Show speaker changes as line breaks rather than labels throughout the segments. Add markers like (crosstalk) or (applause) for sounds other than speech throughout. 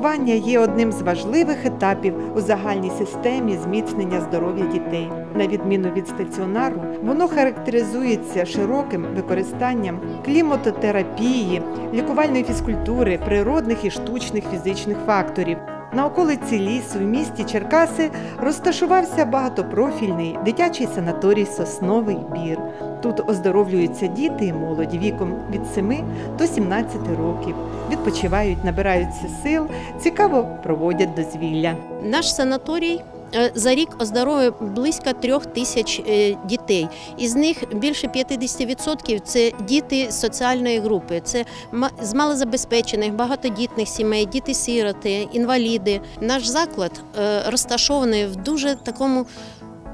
Лікування є одним з важливих етапів у загальній системі зміцнення здоров'я дітей. На відміну від стаціонару, воно характеризується широким використанням клімототерапії, лікувальної фізкультури, природних і штучних фізичних факторів. На околиці лісу в місті Черкаси розташувався багатопрофільний дитячий санаторій Сосновий Бір. Тут оздоровлюються діти і молоді віком від 7 до 17 років. Відпочивають, набираються сил, цікаво проводять дозвілля.
Наш санаторій за рік оздоровив близько трьох тисяч е, дітей. Із них більше 50% – це діти соціальної групи. Це з малозабезпечених, багатодітних сімей, діти-сироти, інваліди. Наш заклад е, розташований в дуже такому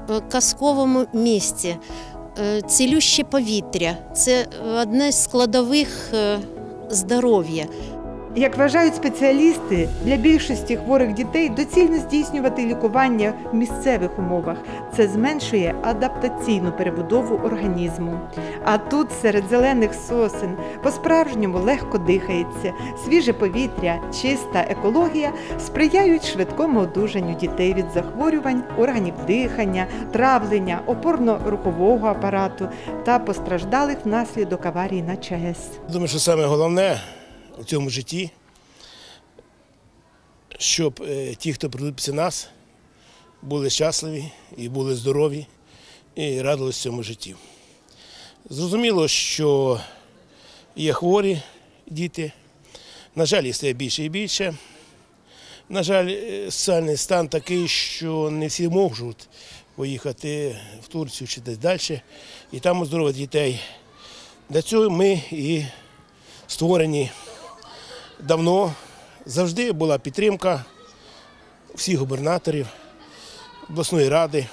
е, казковому місці. Е, Цілюще повітря це одне з складових е, здоров'я.
Як вважають спеціалісти, для більшості хворих дітей доцільно здійснювати лікування в місцевих умовах. Це зменшує адаптаційну перебудову організму. А тут серед зелених сосен по-справжньому легко дихається, свіже повітря, чиста екологія сприяють швидкому одужанню дітей від захворювань органів дихання, травлення, опорно-рухового апарату та постраждалих внаслідок аварії на ЧАЕС.
Думаю, що саме головне у цьому житті, щоб е, ті, хто прийдуть після нас, були щасливі і були здорові і радились цьому житті. Зрозуміло, що є хворі діти, на жаль, їх стає більше і більше. На жаль, е, соціальний стан такий, що не всі можуть поїхати в Турцію чи десь далі, і там оздоровити дітей. Для цього ми і створені давно. Завжди була підтримка всіх губернаторів, обласної ради.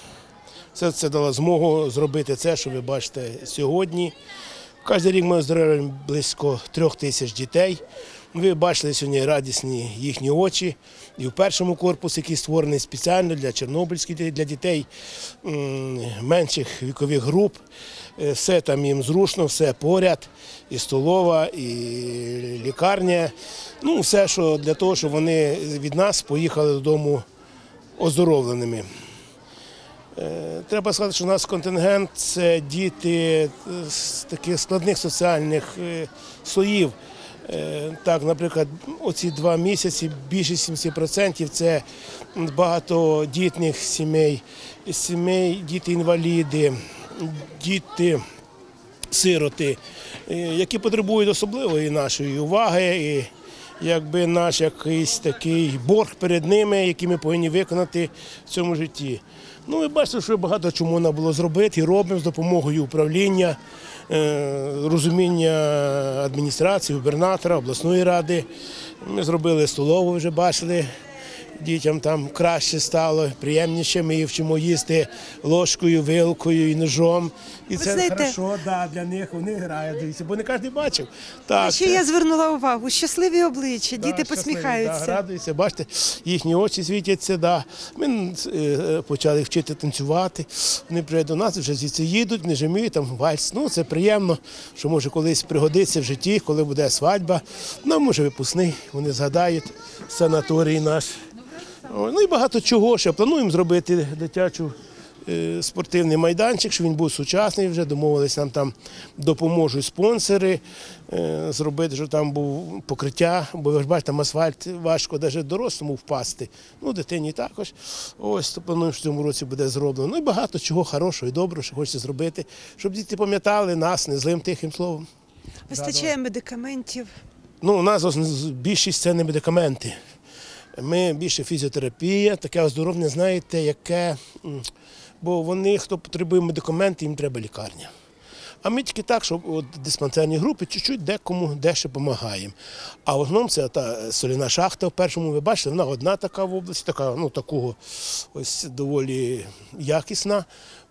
Все це дало змогу зробити це, що ви бачите сьогодні. Кожен рік ми оздоровлюємо близько трьох тисяч дітей. Ви бачили сьогодні радісні їхні очі. І в першому корпусі, який створений спеціально для чорнобильських для дітей менших вікових груп. Е, Все там їм зручно, все поряд, і столова, і лікарня. Ну, все, що для того, щоб вони від нас поїхали додому оздоровленими. Е, Треба сказати, що у нас контингент це діти з таких складних соціальних е, слоїв. Е, Так, наприклад, оці два місяці більше 70% це багатодітних сімей, сімей, діти-інваліди, діти сироти, е, які потребують особливої нашої уваги. І якби наш якийсь такий борг перед ними, який ми повинні виконати в цьому житті. Ну, ви бачите, що багато чому можна було зробити і робимо з допомогою управління, е, розуміння адміністрації, губернатора, обласної ради. Ми зробили столову, вже бачили. Дітям там краще стало, приємніше. Ми їх вчимо їсти ложкою, вилкою і ножом. І це
знаєте-
хорошо, да, для них вони грають, дивіться, бо не кожен бачив. Так,
Ще
це-
я звернула увагу, щасливі обличчя,
Да,
діти посміхаються.
Да, радуються, бачите, їхні очі світяться. Да. Ми е, почали вчити танцювати. Вони приїжджають до нас, вже звідси їдуть, вони ж вміють там вальс. Ну, це приємно, що може колись пригодиться в житті, коли буде свадьба. Ну, може, випускний, вони згадають санаторій наш. Ну і багато чого ще. Плануємо зробити дитячу. е, Спортивний майданчик, щоб він був сучасний, вже домовились, нам там допоможуть спонсори е, зробити, щоб там був покриття, бо ви ж бачите, там асфальт важко навіть дорослому впасти. Ну, дитині також. Ось то плануємо, що в цьому році буде зроблено. Ну і багато чого хорошого і доброго, що хочеться зробити, щоб діти пам'ятали нас не злим тихим словом.
Вистачає медикаментів.
Ну, у нас більшість це не медикаменти. Ми більше фізіотерапія, таке оздоровлення, знаєте, яке. Бо вони, хто потребує медикаменти, їм треба лікарня. А ми тільки так, щоб от диспансерні групи чуть-чуть декому дещо допомагаємо. А в основному це та соляна шахта в першому, ви бачите, вона одна така в області, така, ну, такого ось доволі якісна.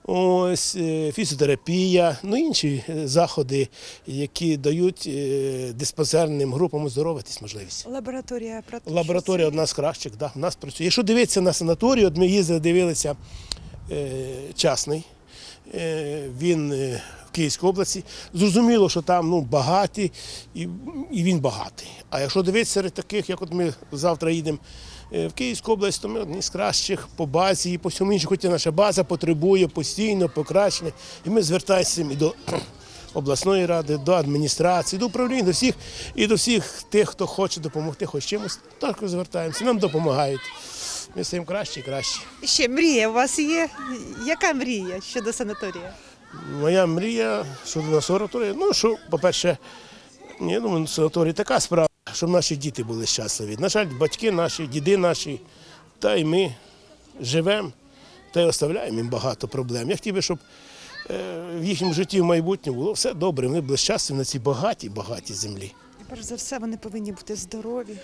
Ось е, фізіотерапія, ну інші е, заходи, які дають е, диспансерним групам оздоровитись можливість.
Лабораторія практично.
Лабораторія одна з кращих, да, в нас працює. Якщо дивитися на санаторію, от ми їздили, дивилися е, частний. Е, Він е, в Київській області. Зрозуміло, що там ну, багаті, і, і він багатий. А якщо дивитися серед таких, як от ми завтра їдемо в Київську область, то ми одні з кращих по базі і по всьому іншому, хоча наша база потребує постійно покращення. І ми звертаємося і до (clears throat) обласної ради, до адміністрації, до управління, до всіх і до всіх тих, хто хоче допомогти, хоч чимось, також звертаємося. Нам допомагають. Ми стаємо краще і краще.
Ще мрія у вас є? Яка мрія щодо санаторія?
Моя мрія щодо на санаторії, ну що, по-перше, я думаю, санаторій така справа, щоб наші діти були щасливі. На жаль, батьки наші, діди наші, та й ми живемо та й оставляємо їм багато проблем. Я хотів би, щоб е, в їхньому житті в майбутньому було все добре, вони були щасливі на цій багатій, багатій землі.
Перш за все, вони повинні бути здорові.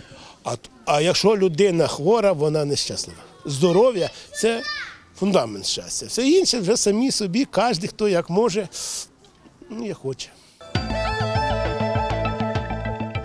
А, а якщо людина хвора, вона нещаслива. Здоров'я це фундамент щастя. Все інше вже самі собі, кожен, хто як може, ну, як хоче.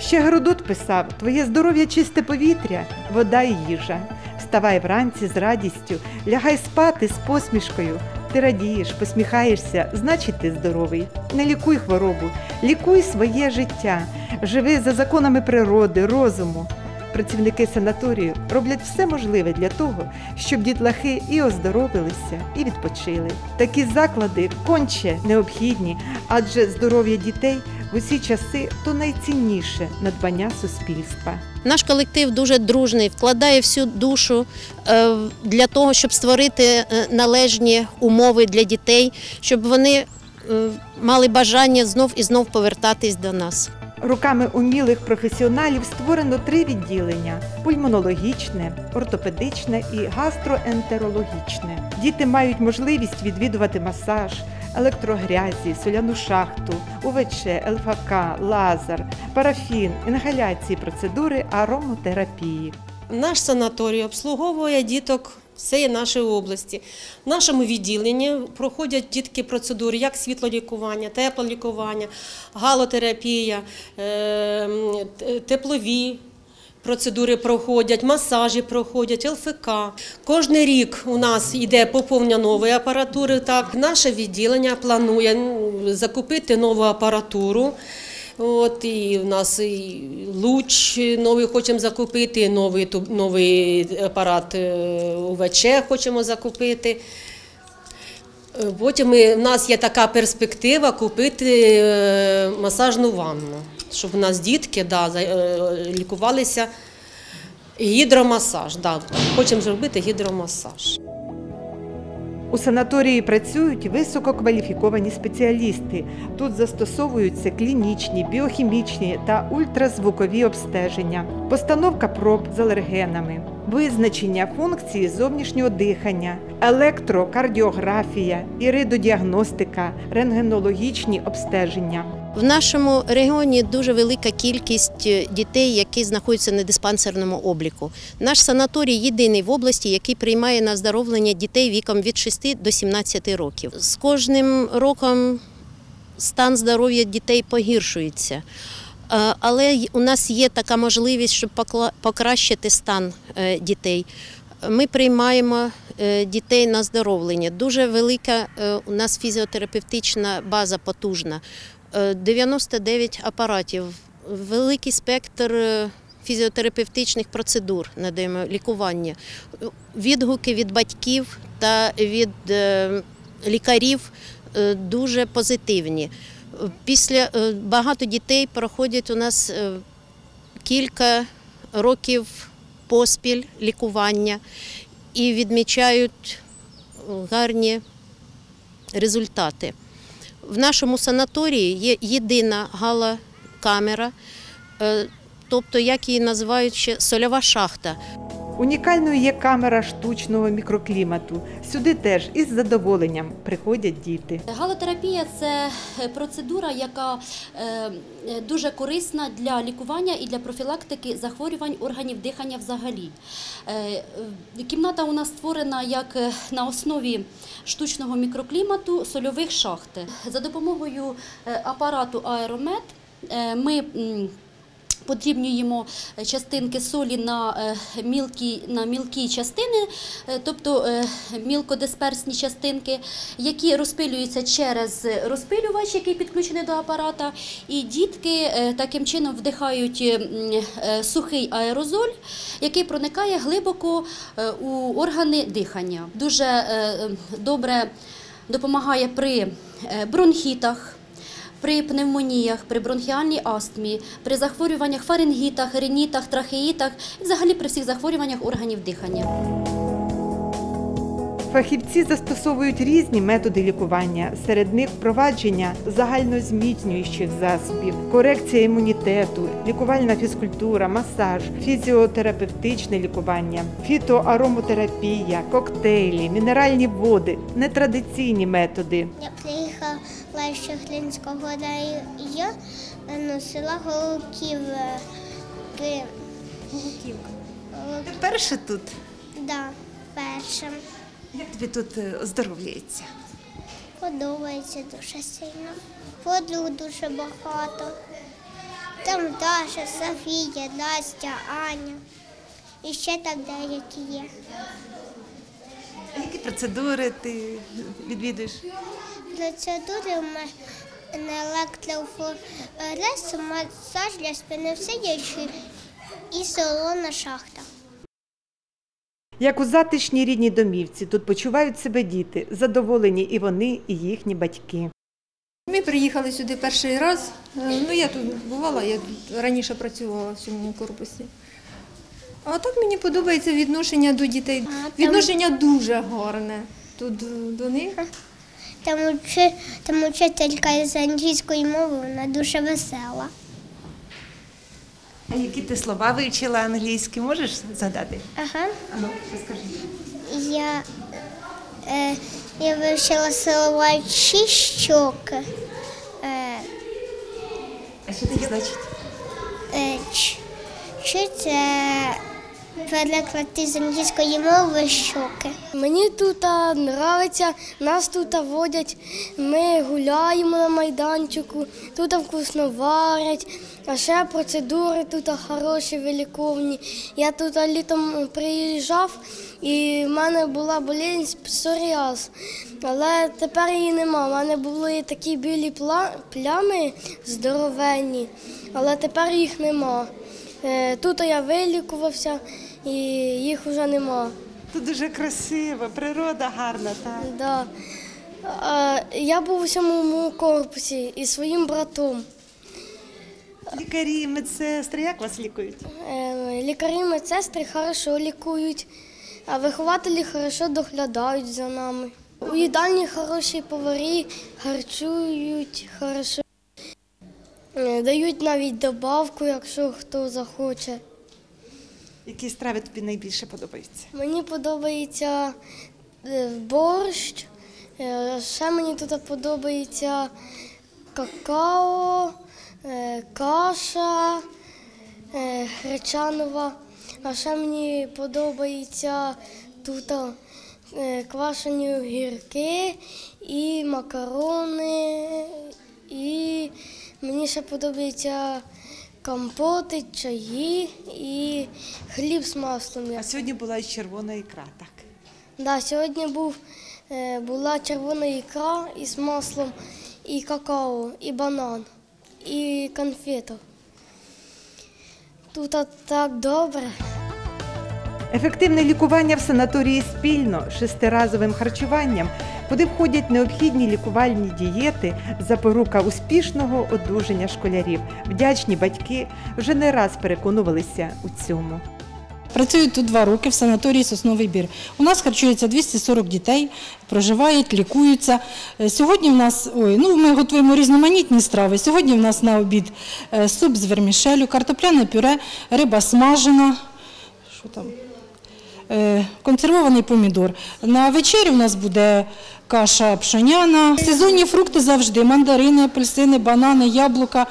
Ще Геродот писав: твоє здоров'я чисте повітря, вода і їжа. Вставай вранці з радістю, лягай спати з посмішкою. Ти радієш, посміхаєшся, значить ти здоровий. Не лікуй хворобу, лікуй своє життя, живи за законами природи, розуму. Працівники санаторію роблять все можливе для того, щоб дітлахи і оздоровилися, і відпочили. Такі заклади конче необхідні, адже здоров'я дітей в усі часи то найцінніше надбання суспільства.
Наш колектив дуже дружний, вкладає всю душу е, для того, щоб створити е, належні умови для дітей, щоб вони е, мали бажання знов і знов повертатись до нас.
Руками умілих професіоналів створено три відділення: пульмонологічне, ортопедичне і гастроентерологічне. Діти мають можливість відвідувати масаж, електрогрязі, соляну шахту, УВЧ, ЛФК, лазер, парафін, інгаляції процедури аромотерапії.
Наш санаторій обслуговує діток всієї нашої області. В нашому відділенні проходять дітки процедури, як світлолікування, теплолікування, галотерапія, е, теплові. Процедури проходять, масажі проходять, ЛФК. Кожний рік у нас йде поповнення нової апаратури. Так, наше відділення планує ну, закупити нову апаратуру. От і в нас і луч новий хочемо закупити, новий новий апарат е, УВЧ хочемо закупити. Е, Потім в нас є така перспектива купити е, масажну ванну, щоб у нас дітки да, лікувалися. Гідромасаж. Да. Хочемо зробити гідромасаж.
У санаторії працюють висококваліфіковані спеціалісти. Тут застосовуються клінічні, біохімічні та ультразвукові обстеження, постановка проб з алергенами, визначення функції зовнішнього дихання, електрокардіографія, іридодіагностика, рентгенологічні обстеження.
В нашому регіоні дуже велика кількість е, дітей, які знаходяться на диспансерному обліку. Наш санаторій єдиний в області, який приймає на оздоровлення дітей віком від 6 до 17 років. З кожним роком стан здоров'я дітей погіршується. Е, Але у нас є така можливість, щоб покращити стан е, дітей. Ми приймаємо дітей на оздоровлення. Дуже велика у нас фізіотерапевтична база потужна. Е, 99 апаратів, великий спектр е, фізіотерапевтичних процедур надаємо лікування, відгуки від батьків та від е, лікарів е, дуже позитивні. Е, Після е, багато дітей проходять у нас е, кілька років поспіль лікування і відмічають е, гарні результати. В нашому санаторії є єдина галокамера, камера, тобто, як її називають ще сольова шахта.
Унікальною є камера штучного мікроклімату. Сюди теж із задоволенням приходять діти.
Галотерапія це е, процедура, яка е, е, дуже корисна для лікування і для профілактики захворювань органів дихання взагалі. Кімната у нас створена як на основі штучного мікроклімату сольових шахт. За допомогою апарату Аеромет ми Подрібнюємо е, частинки солі на е, мілкі, на мілкі частини, е, тобто мілкодисперсні частинки, які розпилюються через розпилювач, який підключений до апарата. І дітки таким чином вдихають сухий аерозоль, який проникає глибоко у органи дихання. Дуже добре допомагає при бронхітах при пневмоніях, при бронхіальній астмі, при захворюваннях фарингітах, ринітах, трахеїтах і взагалі при всіх захворюваннях органів дихання.
Фахівці застосовують різні методи лікування. Серед них впровадження загальнозміцнюючих засобів, корекція імунітету, лікувальна фізкультура, масаж, фізіотерапевтичне лікування, фітоаромотерапія, коктейлі, мінеральні води, нетрадиційні методи.
Я приїхала з Шехлінського району, ну, села Голубківки. Голубківка.
Ти перше тут.
Да, першим.
Як тобі тут е, оздоровлюється?
Подобається дуже сильно. Подруг дуже багато. Там Даша, Софія, Настя, Аня. І ще так деякі є.
Які процедури ти відвідуєш?
Процедури в мене електрофорез, масаж для спини сидячи і солона шахта.
Як у затишній рідній домівці, тут почувають себе діти, задоволені і вони, і їхні батьки.
Ми приїхали сюди перший раз. Е, Ну, я тут бувала, я тут раніше працювала в цьому корпусі. А так мені подобається відношення до дітей. Відношення дуже гарне тут е, до них.
Там, учи, там учителька з англійської мови, вона дуже весела.
А які ти слова вивчила англійські, можеш згадати?
Ага.
А ну, розкажи.
Я, е, я вивчила слова щоки. Е,
А що таке значить?
е, ч, чи це переклади з англійської мови щоки.
Мені тут подобається, нас тут водять, ми гуляємо на майданчику, тут вкусно варять, а ще процедури тут хороші, виліковні. Я тут літом приїжджав і в мене була болість псоріаз, але тепер її нема. У мене були такі білі плями здоровенні, але тепер їх нема. Е, Тут я вилікувався і їх вже нема.
Тут дуже красиво, природа гарна, так.
Да. Я був у сьомому корпусі із своїм братом.
Лікарі, медсестри, як вас лікують?
Е, Лікарі, медсестри хорошо лікують, а вихователі хорошо доглядають за нами. У їдальні хороші поварі, харчують хорошо. Е, Дають навіть добавку, якщо хто захоче.
Які страви тобі найбільше подобаються?
Мені подобається е, борщ, е, ще мені тут подобається какао, каша гречанова. А ще мені подобається тут квашені огірки і макарони. І мені ще подобаються компоти, чаї і хліб з маслом.
А сьогодні була і червона ікра, так.
Да, сьогодні був, е, була червона ікра із маслом, і какао, і банан, і конфета. Тут так добре.
Ефективне лікування в санаторії спільно шестиразовим харчуванням, куди входять необхідні лікувальні дієти, запорука успішного одужання школярів. Вдячні батьки вже не раз переконувалися у цьому.
Працюю тут два роки в санаторії Сосновий бір. У нас харчується 240 дітей, проживають, лікуються. Е, Сьогодні в нас, ой, ну ми готуємо різноманітні страви. Сьогодні в нас на обід е, суп з вермішелю, картопляне пюре, риба смажена. Що там? Е, Консервований помідор. На вечері у нас буде каша пшоняна. Сезонні фрукти завжди: мандарини, апельсини, банани, яблука,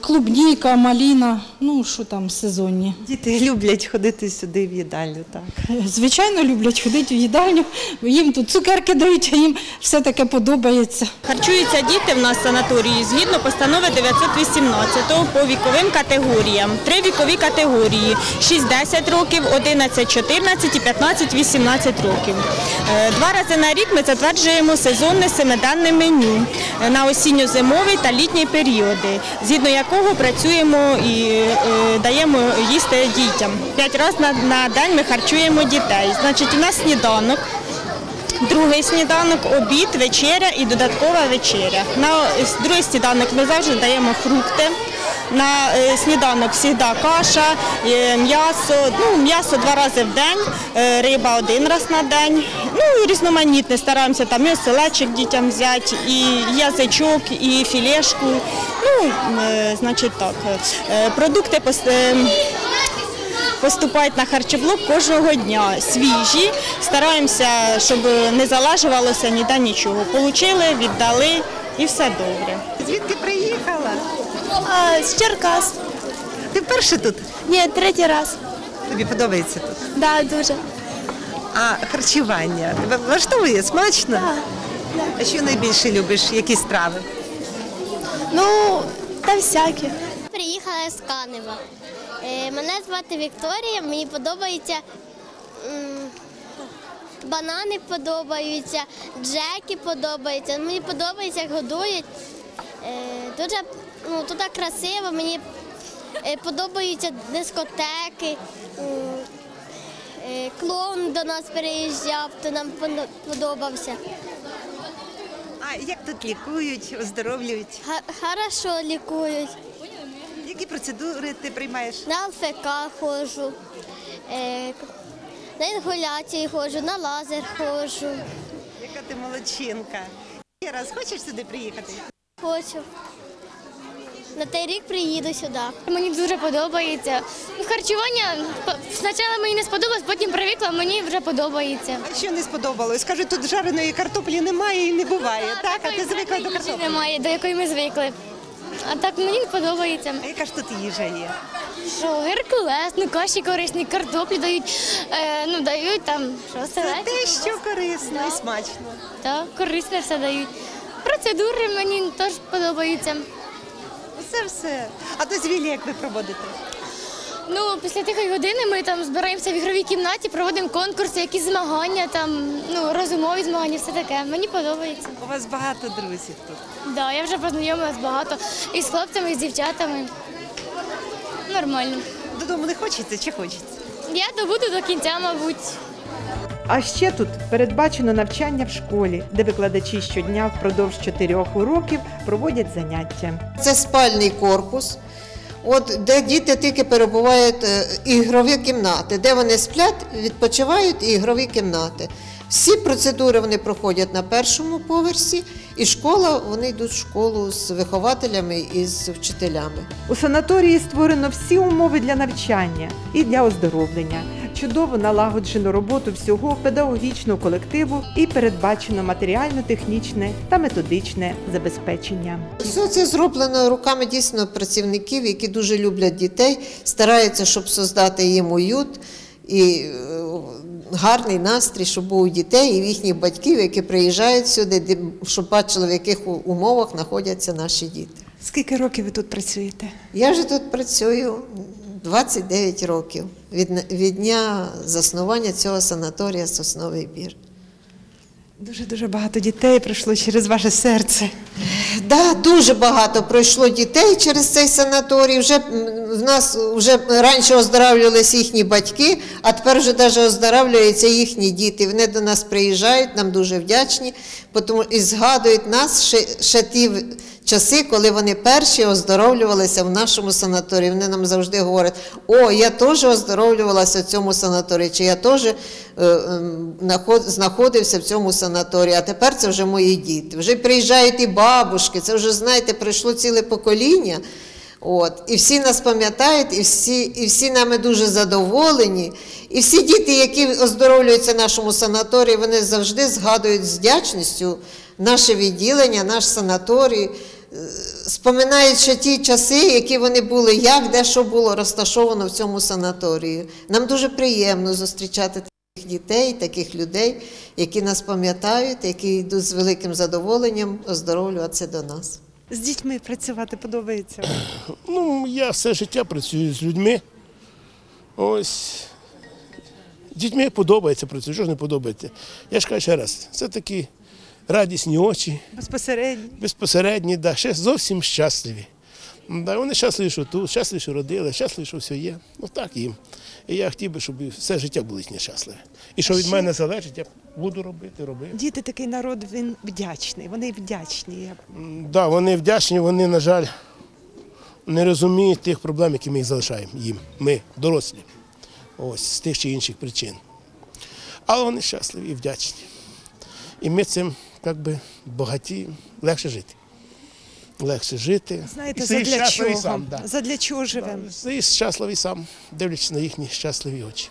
клубніка, маліна. ну що там сезонні.
Діти люблять ходити сюди в їдальню, так.
Звичайно, люблять ходити в їдальню, їм тут цукерки дають, а їм все таке подобається.
Харчуються діти в нас в санаторії згідно постанови 918 по віковим категоріям. Три вікові категорії: 6-10 років, 11-14 і 15-18 років. Е, Два рази на рік ми затверджуємо сезонне семиденне меню е, на осінньо-зимовий та літній періоди, згідно якого працюємо і е, даємо їсти дітям. П'ять разів на, день ми харчуємо дітей. Значить, у нас сніданок. Другий сніданок, обід, вечеря і додаткова вечеря. На другий сніданок ми завжди даємо фрукти. На е, сніданок завжди каша, е, м'ясо. Ну, м'ясо два рази в день, е, риба один раз на день. Ну і різноманітне. Стараємося там і оселечок дітям взяти, і язичок, і філешку. Ну, значить так. Продукти пос- поступають на харчоблок кожного дня. Свіжі, стараємося, щоб не залежувалося ніде нічого. Получили, віддали і все добре.
Звідки приїхала?
З Черкас.
Ти вперше тут?
Ні, третій раз.
Тобі подобається тут?
Да, дуже.
А харчування тебе влаштовує смачно? А що найбільше любиш? Які страви?
Ну, та всякі.
Приїхала з Канева. Е, Мене звати Вікторія, мені подобаються м, банани подобаються, джеки подобаються. Мені подобається, як годують. Е, Дуже ну, тут красиво, мені е, подобаються дискотеки. Е, Клоун до нас переїжджав, то нам подобався.
А як тут лікують, оздоровлюють?
Хорошо лікують.
Які процедури ти приймаєш?
На ЛФК ходжу, е, на інгаляції ходжу, на лазер ходжу.
Яка ти молодчинка? Ще раз хочеш сюди приїхати?
Хочу. На той рік приїду сюди.
Мені дуже подобається. Ну, Харчування спочатку мені не сподобалось, потім привикла, мені вже подобається.
А що не сподобалось? Кажуть, тут жареної картоплі немає і не буває. так, а ти звикла до картоплі.
Немає, до якої ми звикли. А так мені подобається.
А яка ж тут їжа є?
Що геркулес, ну каші корисні, картоплі дають, е, ну дають там, що
Це те, що корисно і смачно.
Так, корисне все дають. Процедури мені теж подобаються.
Це все. А дозвілля як ви проводите?
Ну, після тихої години ми там збираємося в ігровій кімнаті, проводимо конкурси, якісь змагання, там, ну, розумові змагання, все таке. Мені подобається.
У вас багато друзів тут.
Да, я вже познайомилась багато і з хлопцями, і з дівчатами. Нормально.
Додому не хочеться чи хочеться?
Я добуду до кінця, мабуть.
А ще тут передбачено навчання в школі, де викладачі щодня впродовж чотирьох уроків проводять заняття.
Це спальний корпус, от, де діти тільки перебувають е, ігрові кімнати, де вони сплять, відпочивають і ігрові кімнати. Всі процедури вони проходять на першому поверсі, і школа, вони йдуть в школу з вихователями і з вчителями.
У санаторії створено всі умови для навчання і для оздоровлення. Чудово налагоджено роботу всього педагогічного колективу і передбачено матеріально-технічне та методичне забезпечення.
Все це зроблено руками дійсно працівників, які дуже люблять дітей, стараються, щоб создати їм уют і е, гарний настрій, щоб був у дітей і в їхніх батьків, які приїжджають сюди, де- щоб бачили, в яких умовах знаходяться наші діти.
Скільки років ви тут працюєте?
Я вже тут працюю 29 років від, від дня заснування цього санаторія Сосновий бір.
Дуже дуже багато дітей пройшло через ваше серце.
Да, дуже багато пройшло дітей через цей санаторій. Вже в нас вже раніше оздоравлювалися їхні батьки, а тепер вже навіть оздоравлюються їхні діти. Вони до нас приїжджають, нам дуже вдячні, тому і згадують нас ще, ще ті часи, коли вони перші оздоровлювалися в нашому санаторії. Вони нам завжди говорять: о, я теж оздоровлювалася в цьому санаторії, чи я теж е, наход- знаходився в цьому санаторії, а тепер це вже мої діти. Вже приїжджають і бабушки, це вже, знаєте, пройшло ціле покоління. От, і всі нас пам'ятають, і всі, і всі нами дуже задоволені. І всі діти, які оздоровлюються в нашому санаторії, вони завжди згадують з вдячністю наше відділення, наш санаторій. Споминають ще ті часи, які вони були, як, де що було розташовано в цьому санаторії. Нам дуже приємно зустрічати таких дітей, таких людей, які нас пам'ятають, які йдуть з великим задоволенням оздоровлюватися до нас.
З дітьми працювати подобається. (clears throat)
Ну, я все життя працюю з людьми. Ось. Дітьми подобається працювати, що ж не подобається. Я ж кажу ще раз, це такі радісні очі,
Безпосередньо.
безпосередні, да, ще зовсім щасливі. Да, вони щасливі, що тут, щасливі, що родили, щасливі, що все є. Ну так їм. І я хотів би, щоб все життя були щасливі. І що від
Ще-
мене залежить, я буду робити, робити.
Діти такий народ, він вдячний. Вони вдячні. Я
Да, вони вдячні, вони, на жаль, не розуміють тих проблем, які ми їх залишаємо їм. Ми, дорослі. Ось з тих чи інших причин. Але вони щасливі і вдячні. І ми цим як би, багаті, легше жити. Легше жити.
знаєте,
І
задля чого?
сам. Да.
Задля чого живемо?
і щасливий сам, дивлячись на їхні щасливі очі.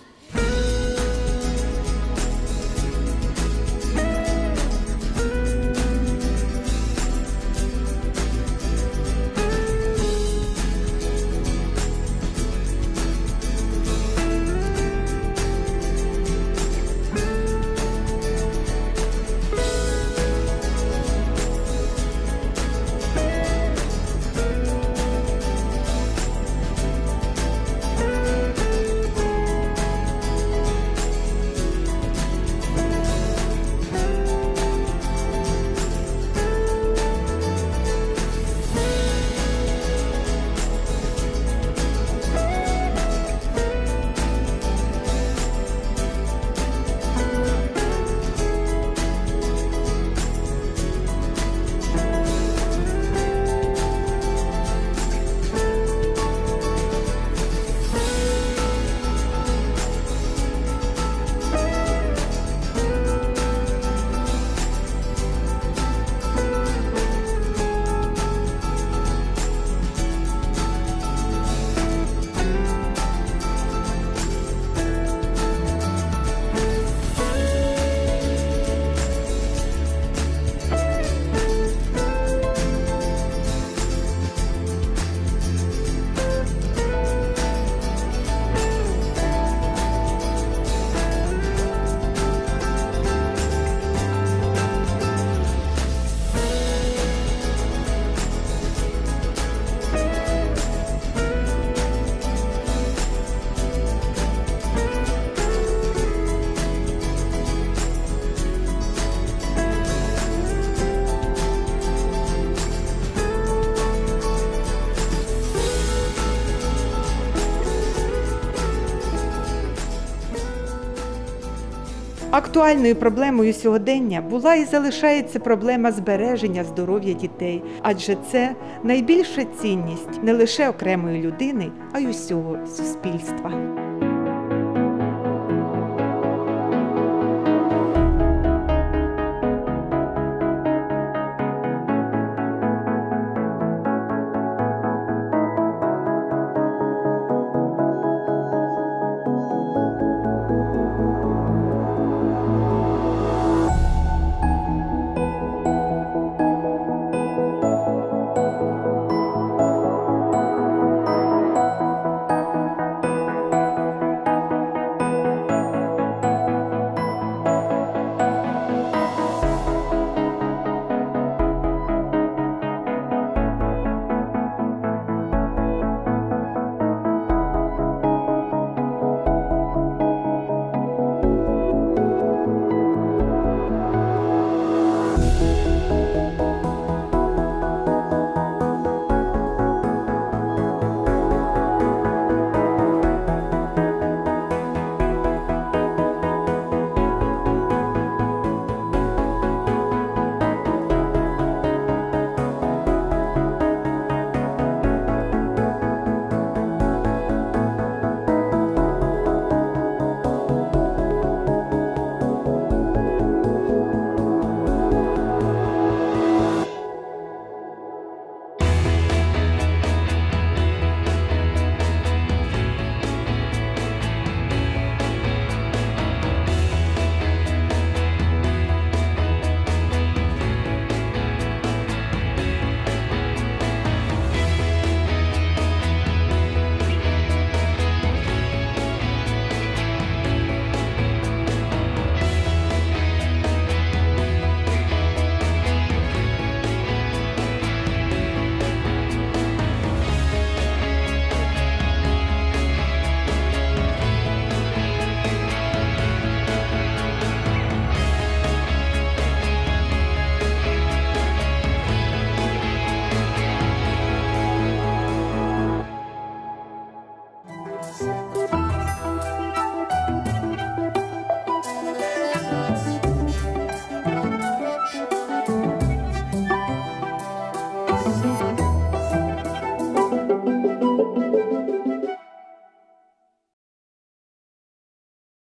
Актуальною проблемою сьогодення була і залишається проблема збереження здоров'я дітей, адже це найбільша цінність не лише окремої людини, а й усього суспільства.